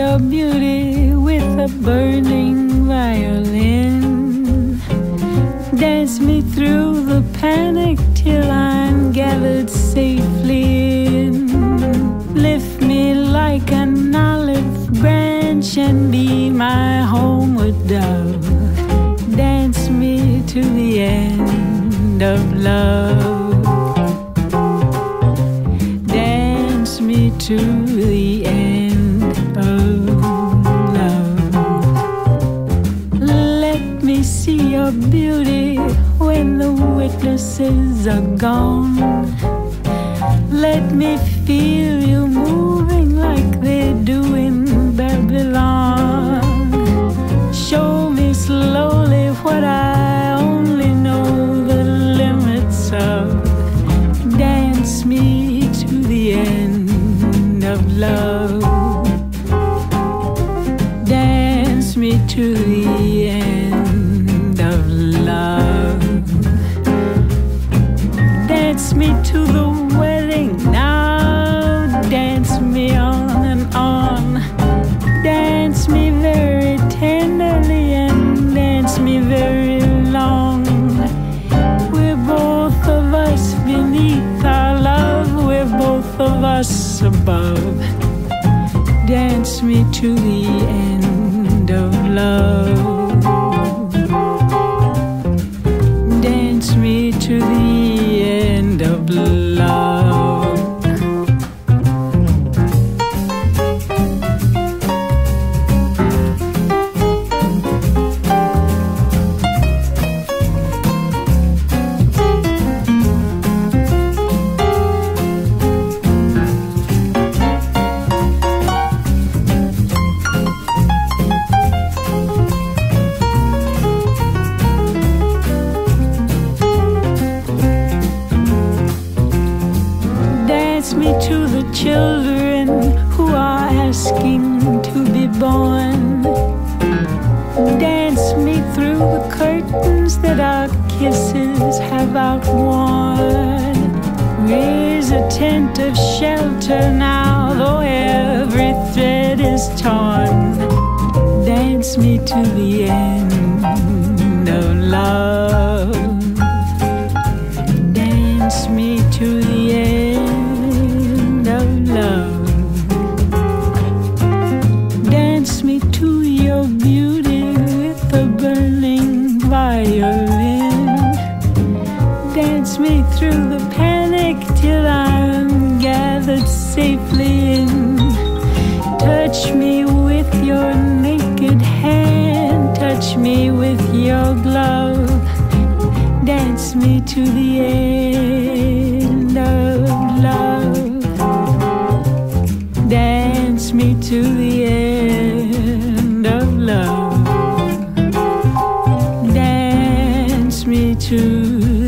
your beauty with a burning violin. Dance me through the panic till I'm gathered safely in. Lift me like an olive branch and be my homeward dove. Dance me to the end of love. Dance me to witnesses are gone. Let me feel you moving like they do in Babylon. Show me slowly what I only know the limits of. Dance me to the end of love. Dance me to the to the wedding now. Dance me on and on. Dance me very tenderly and dance me very long. We're both of us beneath our love. We're both of us above. Dance me to the end of love. Dance me to the asking to be born. Dance me through the curtains that our kisses have outworn. Raise a tent of shelter now, though every thread is torn. Dance me to the end of love. me through the panic till I'm gathered safely in. Touch me with your naked hand, touch me with your glove, dance me to the end of love, dance me to the end of love, dance me to